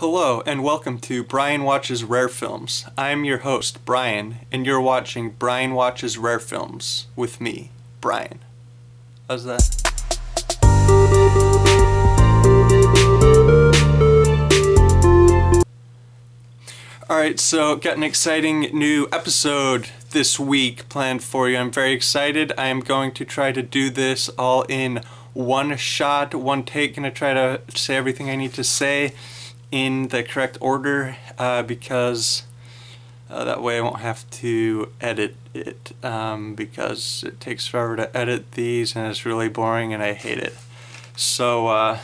Hello and welcome to Brian Watches Rare Films. I'm your host, Brian, and you're watching Brian Watches Rare Films with me, Brian. How's that? Alright, so got an exciting new episode this week planned for you. I'm very excited. I am going to try to do this all in one shot, one take. Gonna try to say everything I need to say in the correct order uh, because uh, that way I won't have to edit it um, because it takes forever to edit these and it's really boring and I hate it. So uh,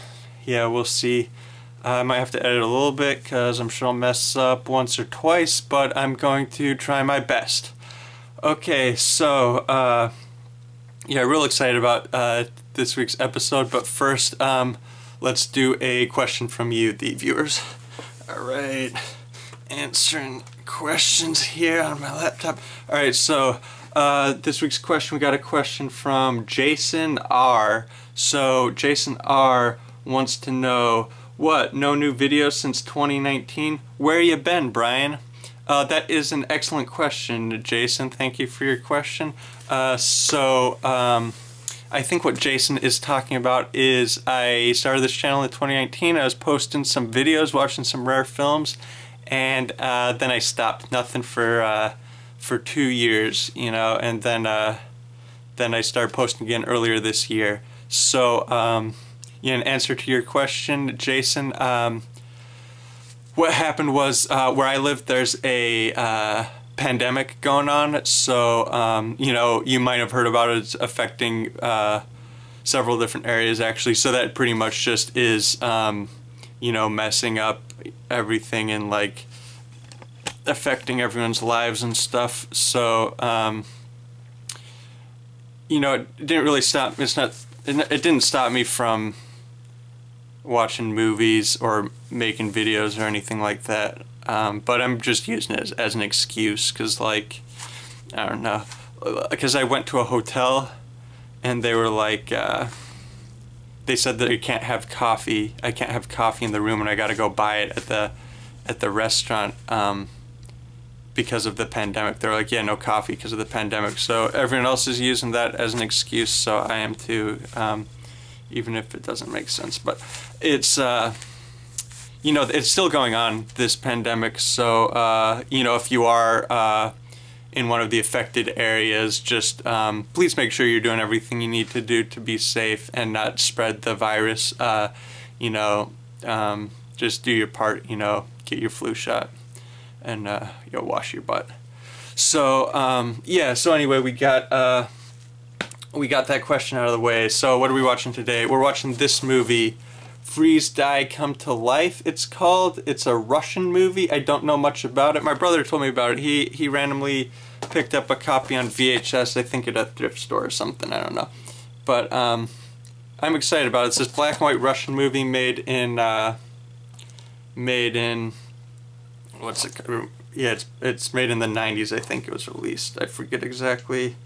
yeah, we'll see. I might have to edit a little bit because I'm sure I'll mess up once or twice, but I'm going to try my best. Okay, so, uh, yeah, real excited about uh, this week's episode, but first, um, let's do a question from you, the viewers. Alright, answering questions here on my laptop. Alright, so, uh, this week's question, we got a question from Jason R. So, Jason R. wants to know, what, no new videos since 2019? Where you been, Brian? Uh, that is an excellent question, Jason. Thank you for your question. Uh, so, um, I think what Jason is talking about is I started this channel in 2019. I was posting some videos, watching some rare films, and uh, then I stopped. Nothing for uh, for two years, you know, and then uh, then I started posting again earlier this year. So. Um, in answer to your question, Jason, um, what happened was uh, where I live, there's a uh, pandemic going on. So, um, you know, you might have heard about it. It's affecting uh, several different areas, actually. So that pretty much just is, um, you know, messing up everything and like affecting everyone's lives and stuff. So, um, you know, it didn't really stop. It's not. It didn't stop me from watching movies or making videos or anything like that. Um, but I'm just using it as, as an excuse because, like, I don't know. Because I went to a hotel and they were like, uh, they said that you can't have coffee. I can't have coffee in the room and I got to go buy it at the at the restaurant um, because of the pandemic. They're like, yeah, no coffee because of the pandemic. So everyone else is using that as an excuse. So I am too. Um, even if it doesn't make sense. But it's, uh, you know, it's still going on, this pandemic. So, uh, you know, if you are uh, in one of the affected areas, just um, please make sure you're doing everything you need to do to be safe and not spread the virus. Uh, you know, um, just do your part, you know, get your flu shot and, uh, you know, wash your butt. So, um, yeah, so anyway, we got uh, we got that question out of the way. So what are we watching today? We're watching this movie, Freeze, Die, Come to Life. It's called. It's a Russian movie. I don't know much about it. My brother told me about it. He he randomly picked up a copy on VHS. I think at a thrift store or something. I don't know, but um, I'm excited about it. It's this black and white Russian movie made in uh, made in what's it? Yeah, it's it's made in the 90s. I think it was released. I forget exactly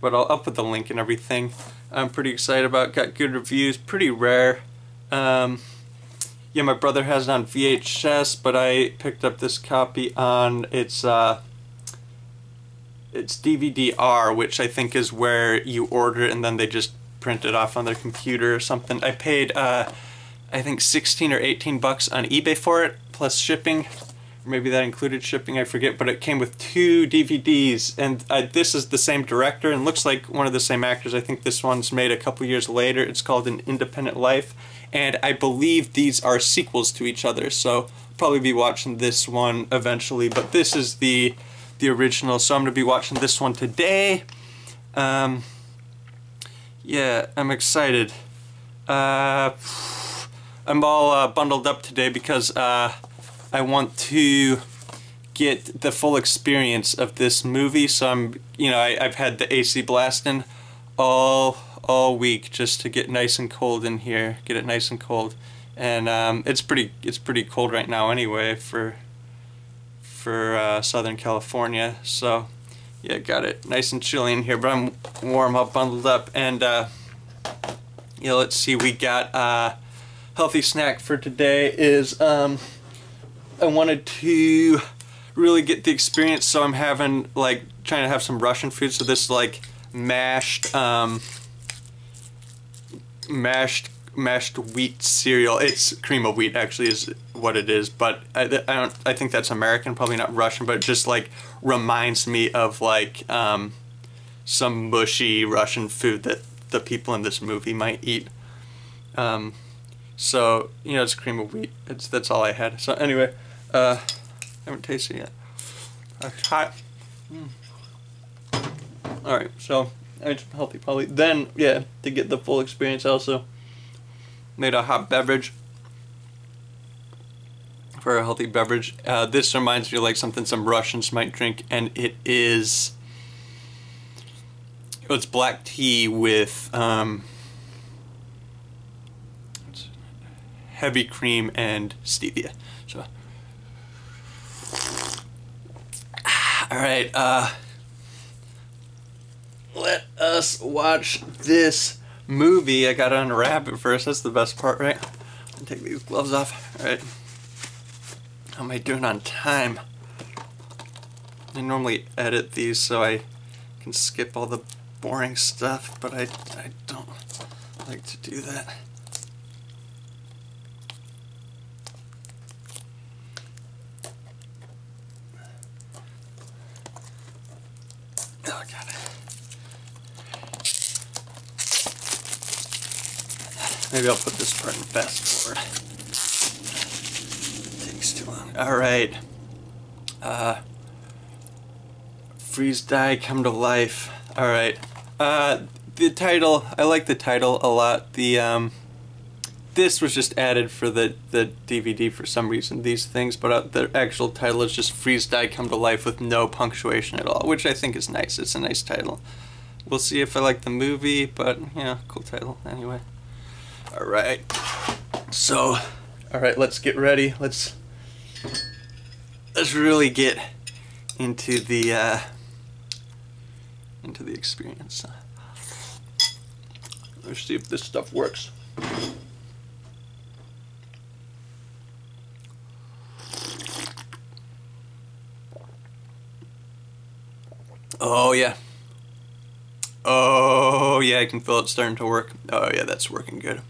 but I'll, I'll put the link and everything. I'm pretty excited about. Got good reviews. Pretty rare. Um, yeah, my brother has it on VHS, but I picked up this copy on its uh, it's DVD-R, which I think is where you order it and then they just print it off on their computer or something. I paid uh, I think 16 or 18 bucks on eBay for it plus shipping maybe that included shipping, I forget, but it came with two DVDs, and uh, this is the same director and looks like one of the same actors. I think this one's made a couple years later. It's called An Independent Life, and I believe these are sequels to each other, so probably be watching this one eventually, but this is the the original, so I'm going to be watching this one today. Um, yeah, I'm excited. Uh, I'm all uh, bundled up today because uh, I want to get the full experience of this movie. So I'm, you know, I, have had the AC blasting all all week just to get nice and cold in here, get it nice and cold, and um, it's pretty it's pretty cold right now anyway for for uh, Southern California. So yeah, got it nice and chilly in here, but I'm warm up, bundled up, and uh, yeah, let's see. We got uh, healthy snack for today is um, I wanted to really get the experience, so I'm having like trying to have some Russian food. So this like mashed, um, mashed mashed wheat cereal. It's cream of wheat actually is what it is, but I, I don't. I think that's American, probably not Russian, but just like reminds me of like um, some mushy Russian food that the people in this movie might eat. Um, so you know, it's cream of wheat. It's that's all I had. So anyway, uh, I haven't tasted yet. It's hot. Mm. All right, so it's healthy probably. Then yeah, to get the full experience, also made a hot beverage for a healthy beverage. Uh, this reminds me of like something some Russians might drink, and it is it's black tea with um, heavy cream and stevia. So, all right, uh, let us watch this movie. I gotta unwrap it first. That's the best part, right? Take these gloves off. All right. How am I doing on time? I normally edit these so I can skip all the boring stuff, but I, I don't like to do that. Oh, God. Maybe I'll put this part in fast forward. It takes too long. All right. Uh, freeze, die, come to life. All right. Uh, the title, I like the title a lot. The um, this was just added for the the DVD for some reason. These things, but uh, the actual title is just "Freeze, Die, Come to Life" with no punctuation at all, which I think is nice. It's a nice title. We'll see if I like the movie, but yeah, cool title anyway. All right. So, all right, let's get ready. Let's let's really get into the uh, into the experience. Let's see if this stuff works. Oh yeah. Oh yeah, I can feel it starting to work. Oh yeah, that's working good.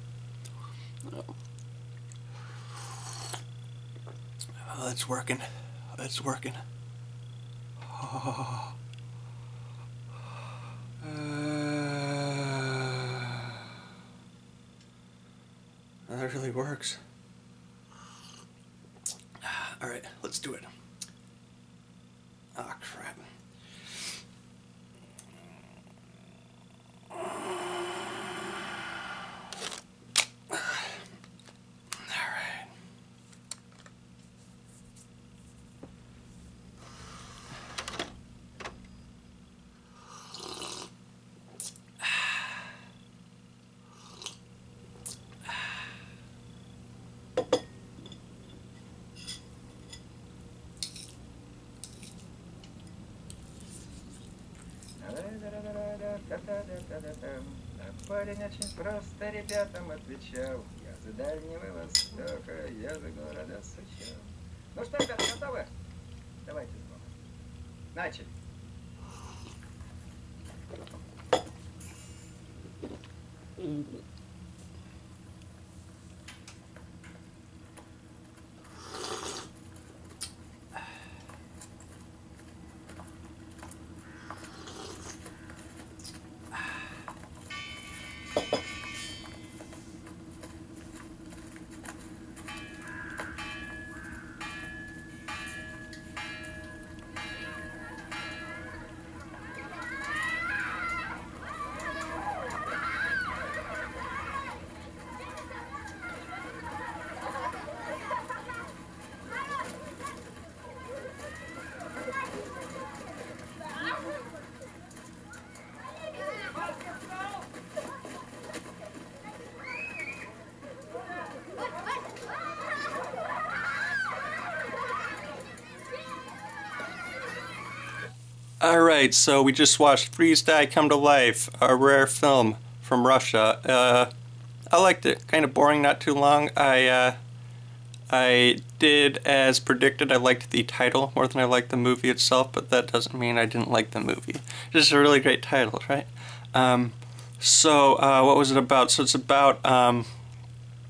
Oh, Oh, that's working. That's working. Oh. that really works. All right, let's do it. Парень очень просто ребятам отвечал. Я за Дальнего Востока, я за города Сучал. Ну что, ребята, готовы? Давайте снова. Начали. Alright, so we just watched Freeze Die Come to Life, a rare film from Russia. Uh, I liked it. Kind of boring, not too long. I uh, I did as predicted. I liked the title more than I liked the movie itself, but that doesn't mean I didn't like the movie. Just a really great title, right? Um, so, uh, what was it about? So, it's about um,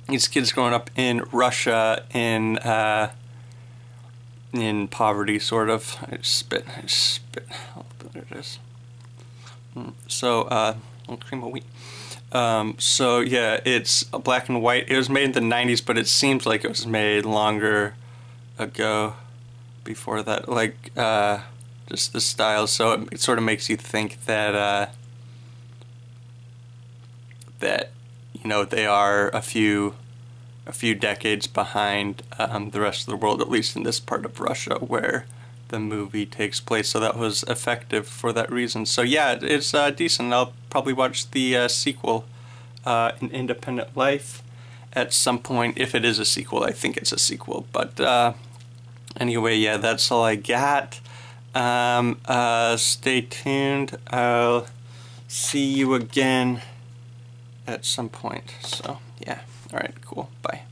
these kids growing up in Russia in uh, in poverty, sort of. I just spit. I just spit. Oh, there it is. Mm, so, uh, cream of wheat. Um, so yeah, it's black and white. It was made in the 90s, but it seems like it was made longer ago before that. Like, uh, just the style. So it, it, sort of makes you think that, uh, that, you know, they are a few, a few decades behind um, the rest of the world, at least in this part of Russia where the movie takes place, so that was effective for that reason. So yeah, it's uh, decent. I'll probably watch the uh, sequel, uh, An Independent Life, at some point. If it is a sequel, I think it's a sequel. But uh, anyway, yeah, that's all I got. Um, uh, stay tuned. I'll see you again at some point. So yeah, all right, cool. Bye.